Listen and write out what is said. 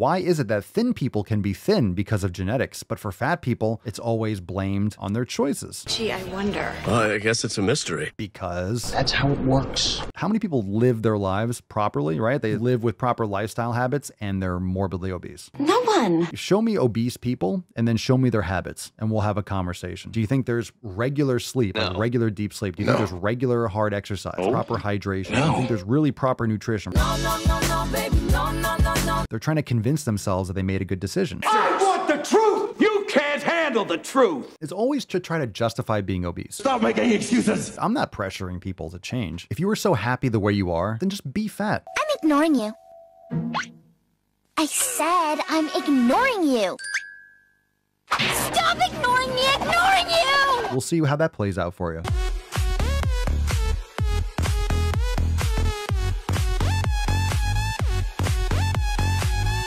Why is it that thin people can be thin because of genetics, but for fat people, it's always blamed on their choices? Gee, I wonder. Well, I guess it's a mystery. Because That's how it works. how many people live their lives properly, right? They live with proper lifestyle habits and they're morbidly obese. No one. Show me obese people and then show me their habits and we'll have a conversation. Do you think there's regular sleep, like regular deep sleep? Do you think there's regular hard exercise, oh. proper hydration? Do you think there's really proper nutrition? They're trying to convince themselves that they made a good decision. I want the truth! You can't handle the truth! It's always to try to justify being obese. Stop making excuses! I'm not pressuring people to change. If you are so happy the way you are, then just be fat. I'm ignoring you. I said I'm ignoring you. Stop ignoring me, ignoring you! We'll see how that plays out for you.